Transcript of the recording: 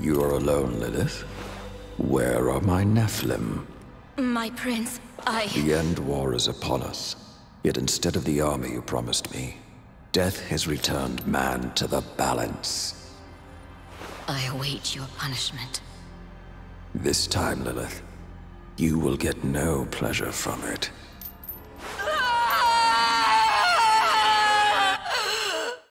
You are alone, Lilith? Where are my Nephilim? My prince, I... The end war is upon us. Yet instead of the army you promised me, death has returned man to the balance. I await your punishment. This time, Lilith, you will get no pleasure from it.